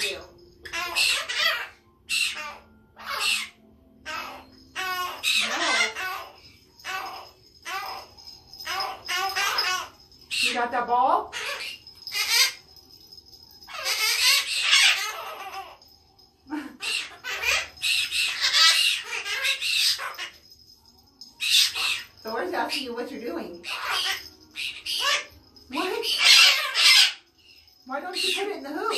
do. You got that ball? Thor's asking you what you're doing. What? Why don't you put it in the hoop?